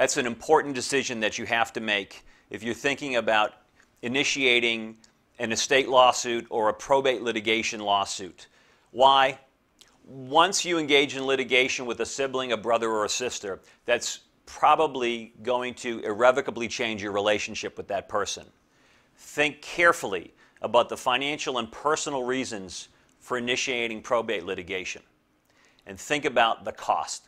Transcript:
That's an important decision that you have to make if you're thinking about initiating an estate lawsuit or a probate litigation lawsuit. Why? Once you engage in litigation with a sibling, a brother, or a sister, that's probably going to irrevocably change your relationship with that person. Think carefully about the financial and personal reasons for initiating probate litigation. And think about the cost.